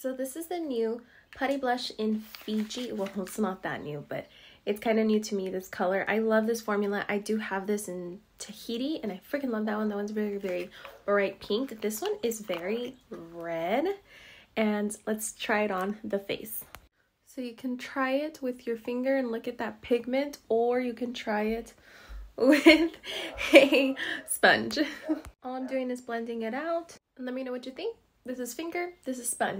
So this is the new Putty Blush in Fiji. Well, it's not that new, but it's kind of new to me, this color. I love this formula. I do have this in Tahiti, and I freaking love that one. That one's very, very bright pink. This one is very red, and let's try it on the face. So you can try it with your finger and look at that pigment, or you can try it with a sponge. All I'm doing is blending it out. Let me know what you think. This is finger, this is sponge.